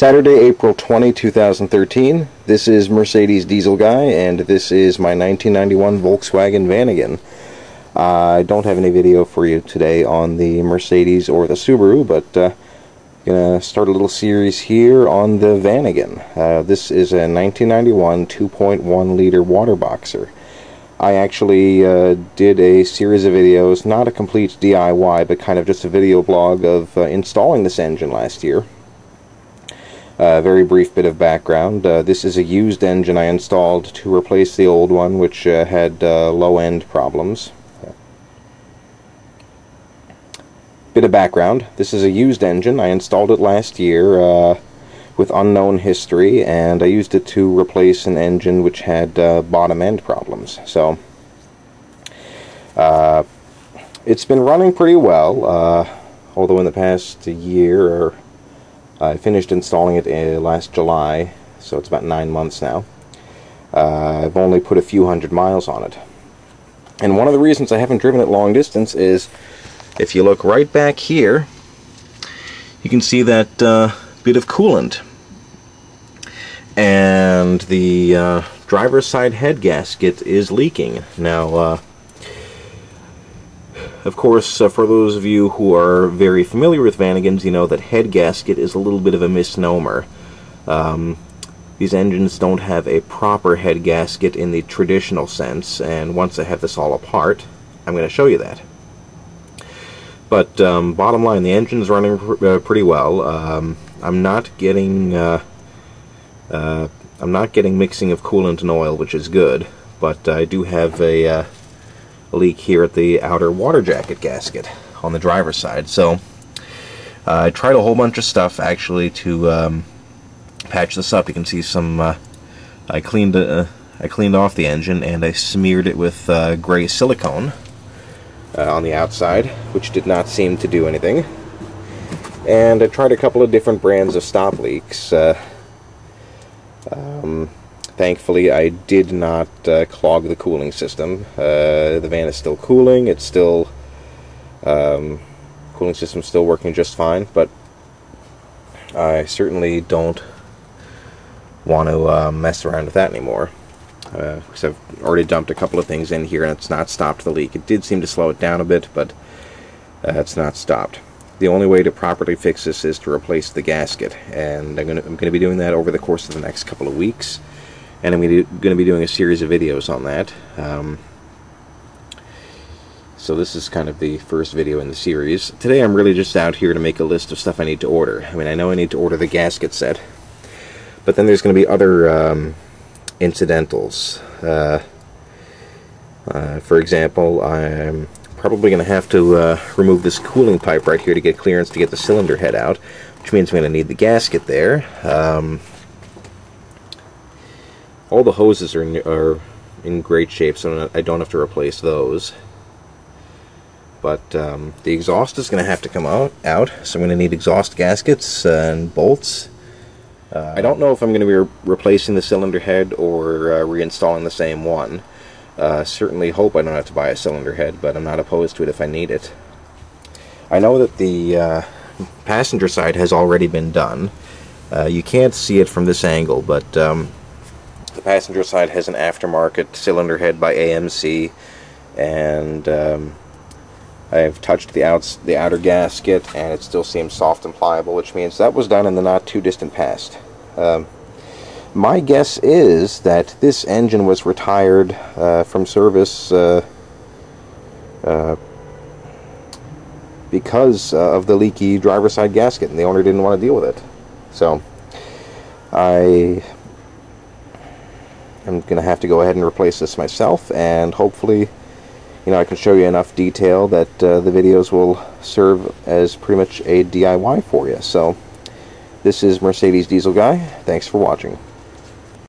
Saturday, April 20, 2013. This is Mercedes Diesel Guy, and this is my 1991 Volkswagen Vanagon. I don't have any video for you today on the Mercedes or the Subaru, but uh, gonna start a little series here on the Vanagon. Uh, this is a 1991 2.1 liter water boxer. I actually uh, did a series of videos, not a complete DIY, but kind of just a video blog of uh, installing this engine last year. A uh, very brief bit of background. Uh, this is a used engine I installed to replace the old one, which uh, had uh, low-end problems. Bit of background. This is a used engine. I installed it last year uh, with unknown history, and I used it to replace an engine which had uh, bottom-end problems. So, it's been running pretty well, although in the past year or I finished installing it uh, last July, so it's about nine months now. Uh, I've only put a few hundred miles on it. And one of the reasons I haven't driven it long distance is if you look right back here, you can see that uh, bit of coolant. And the uh, driver's side head gasket is leaking. Now, uh, of course, uh, for those of you who are very familiar with Vanagons, you know that head gasket is a little bit of a misnomer. Um, these engines don't have a proper head gasket in the traditional sense, and once I have this all apart, I'm going to show you that. But um, bottom line, the engine's running pr uh, pretty well. Um, I'm not getting uh, uh, I'm not getting mixing of coolant and oil, which is good. But I do have a uh, leak here at the outer water jacket gasket on the driver's side. So uh, I tried a whole bunch of stuff actually to um, patch this up. You can see some. Uh, I cleaned uh, I cleaned off the engine and I smeared it with uh, gray silicone uh, on the outside, which did not seem to do anything. And I tried a couple of different brands of stop leaks. Uh, um, Thankfully, I did not uh, clog the cooling system. Uh, the van is still cooling. It's still um, cooling system still working just fine, but I certainly don't want to uh, mess around with that anymore. Because uh, I've already dumped a couple of things in here and it's not stopped the leak. It did seem to slow it down a bit, but uh, it's not stopped. The only way to properly fix this is to replace the gasket, and I'm going to be doing that over the course of the next couple of weeks and I'm going to be doing a series of videos on that. Um, so this is kind of the first video in the series. Today I'm really just out here to make a list of stuff I need to order. I mean, I know I need to order the gasket set, but then there's going to be other um, incidentals. Uh, uh, for example, I'm probably going to have to uh, remove this cooling pipe right here to get clearance to get the cylinder head out, which means I'm going to need the gasket there. Um, all the hoses are in, are in great shape, so I don't have to replace those. But um, the exhaust is going to have to come out, out, so I'm going to need exhaust gaskets and bolts. Uh, I don't know if I'm going to be re replacing the cylinder head or uh, reinstalling the same one. Uh, certainly hope I don't have to buy a cylinder head, but I'm not opposed to it if I need it. I know that the uh, passenger side has already been done. Uh, you can't see it from this angle, but um, the passenger side has an aftermarket cylinder head by AMC, and um, I've touched the outs the outer gasket, and it still seems soft and pliable, which means that was done in the not too distant past. Um, my guess is that this engine was retired uh, from service uh, uh, because uh, of the leaky driver's side gasket, and the owner didn't want to deal with it. So, I I'm going to have to go ahead and replace this myself and hopefully you know I can show you enough detail that uh, the videos will serve as pretty much a DIY for you. So this is Mercedes Diesel Guy. Thanks for watching.